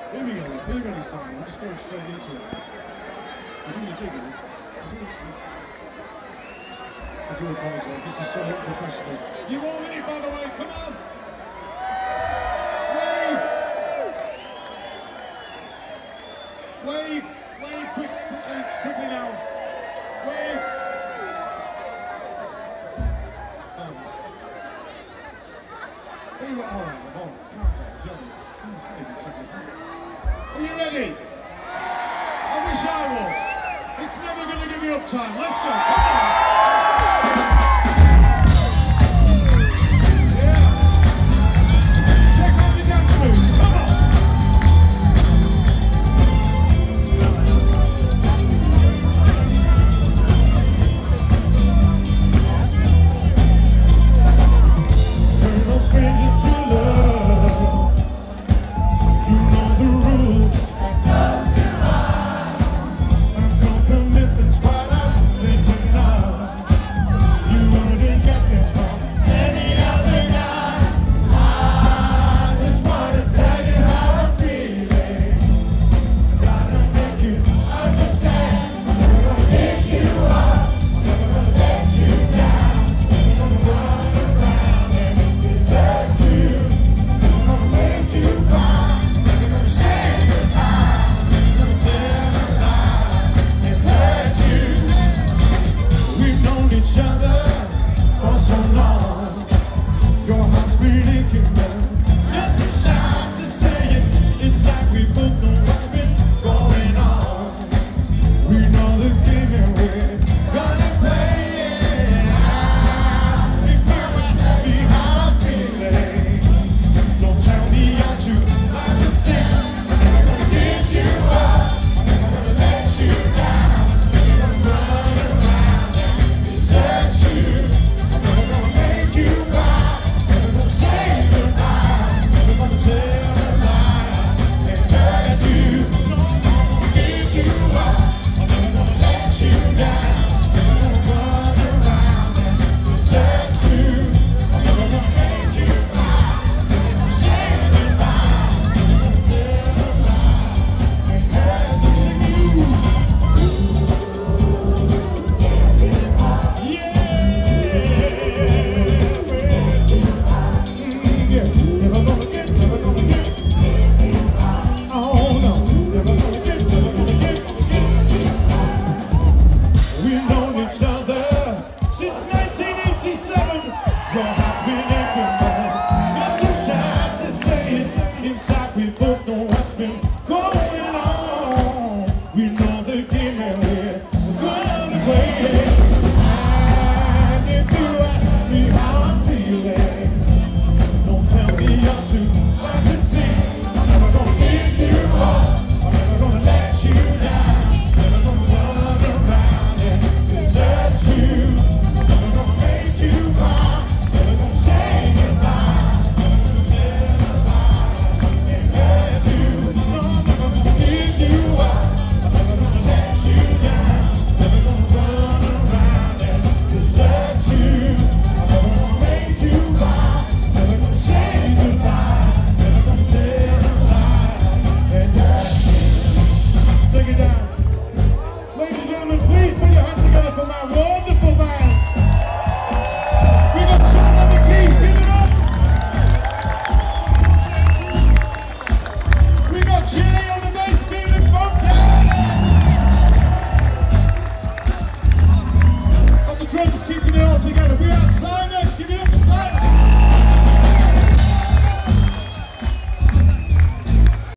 Period, period song. I'm just going straight into it. I do need to dig it. I do apologise, this is so unprofessional. You've all in it, by the way, come on! Wave! Wave! Wave, quick, quickly, quickly now. Wave! Bounce. They were on, on, are you ready? I wish I was. It's never going to give you up time. Let's go. to to